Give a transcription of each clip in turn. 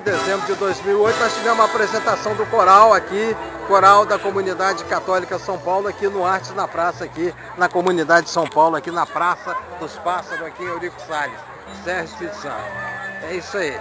de dezembro de 2008, nós tivemos uma apresentação do coral aqui, coral da comunidade católica São Paulo, aqui no Artes na Praça, aqui na comunidade de São Paulo, aqui na Praça dos Pássaros, aqui em Eurico Salles, Sérgio Espírito Santo. É isso aí.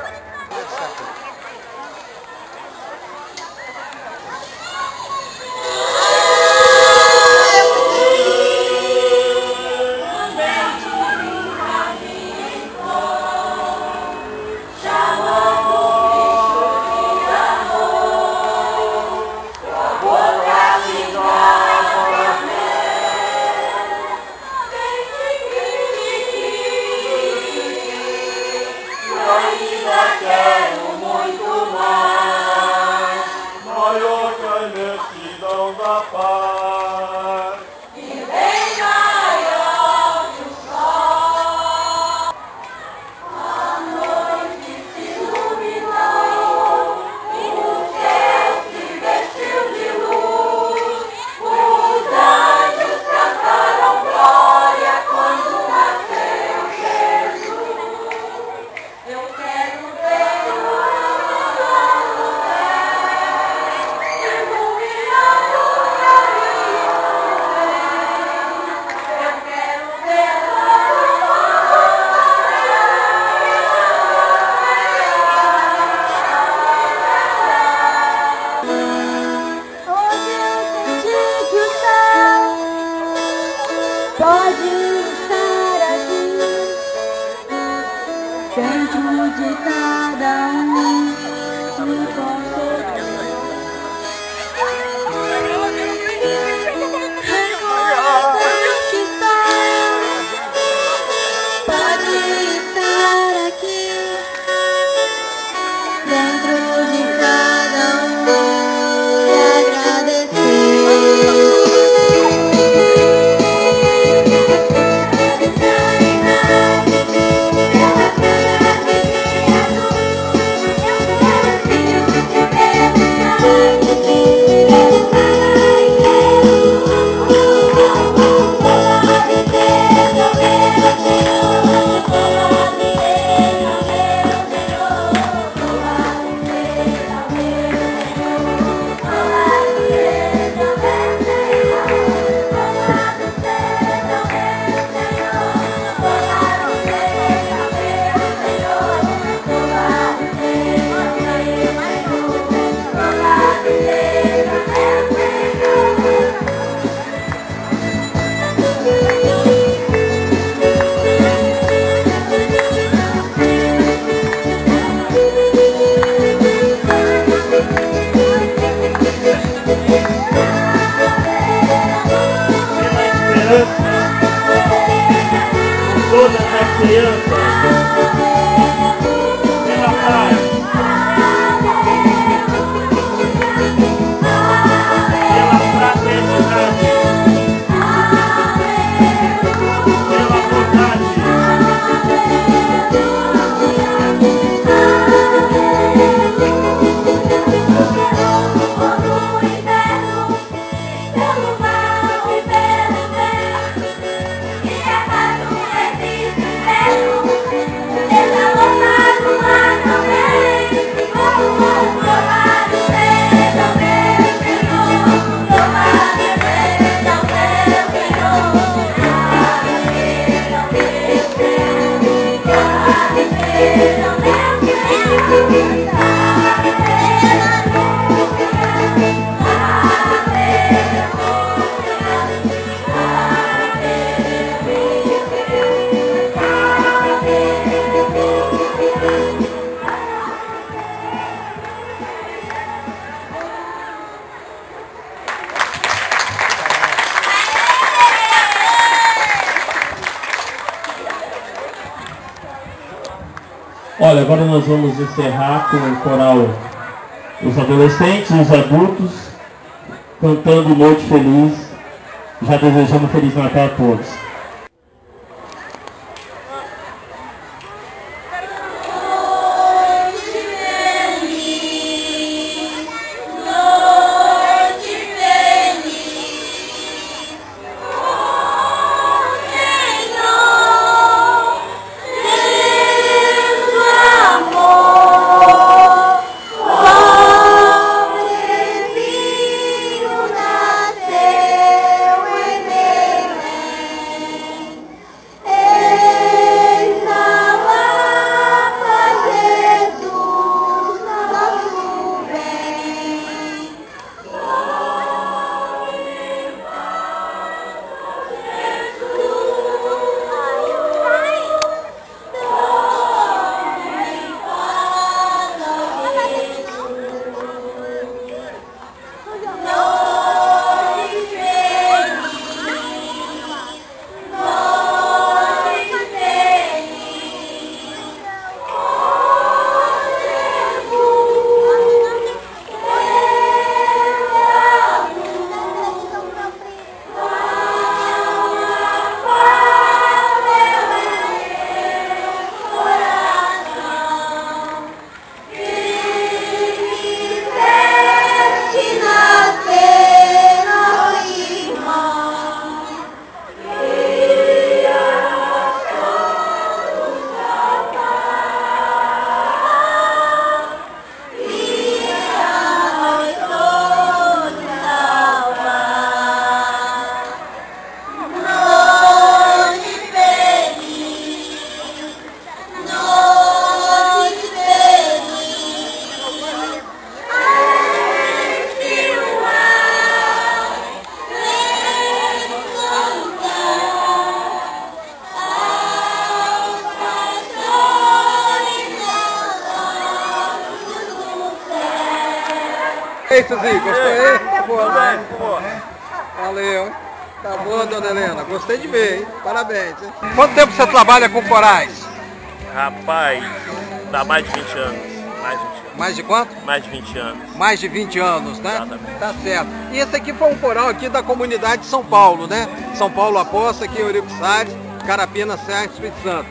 Dentro de cada Yeah. Olha, agora nós vamos encerrar com o coral os adolescentes os adultos cantando Noite Feliz. Já desejamos Feliz Natal a todos. Suzinho, gostou aí? Boa, né? Valeu, hein? Tá boa, dona Helena. Gostei de ver, hein? Parabéns, hein? Quanto tempo você trabalha com corais? Rapaz, dá mais de 20 anos. Mais de 20 anos. Mais de quanto? Mais de 20 anos. Mais de 20 anos, né? Exatamente. Tá certo. E esse aqui foi um coral aqui da comunidade de São Paulo, né? São Paulo Aposta, aqui em Eurico Salles, Carapina, Serra e Espírito Santo.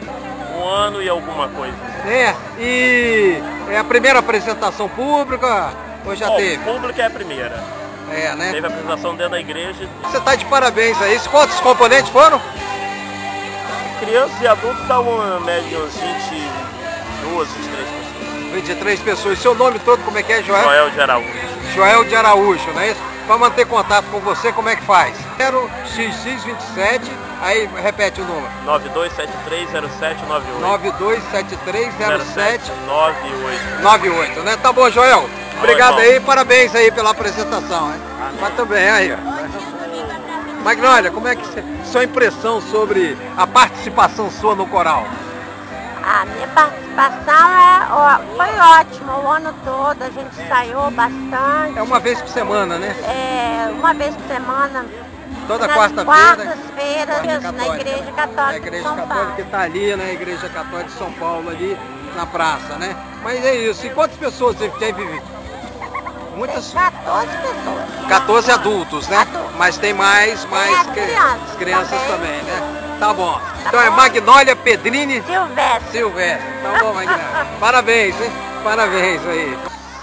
Um ano e alguma coisa. É, e é a primeira apresentação pública ou já Bom, teve? público é a primeira. É, né? Teve a apresentação dentro da igreja. Você tá de parabéns aí. Quantos componentes foram? Crianças e adultos dá uma média de uns 22, 23 pessoas. 23 pessoas. Seu nome todo, como é que é, Joel? Joel de Araújo. Joel de Araújo, não é isso? Para manter contato com você, como é que faz? 0XX27, aí repete o número. 92730798. 92730798, 98. né? Tá bom, Joel. Obrigado aí, parabéns aí pela apresentação, hein? Mas também aí, ó. Magnólia, como é que sua impressão sobre a participação sua no coral? A minha participação é, ó, foi ótima o ano todo, a gente ensaiou bastante. É uma vez por semana, né? É, uma vez por semana. Toda quarta-feira. Quartas-feiras, Quarta na. Igreja Católica A de igreja São católica Paulo. está ali, né? Igreja católica de São Paulo ali na praça, né? Mas é isso. E quantas pessoas você teve? Muitas. 14 pessoas. 14 adultos, né? Adultos. Mas tem mais, mais as que- crianças crianças também. também, né? Tá bom. Então é Magnólia Pedrini Silvestre. Silvestre. Tá bom, Magnólia. Parabéns, hein? Parabéns aí.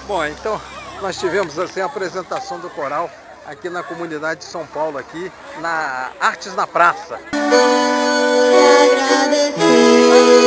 Bom, então nós tivemos assim a apresentação do coral aqui na comunidade de São Paulo, aqui na Artes na Praça. agradecer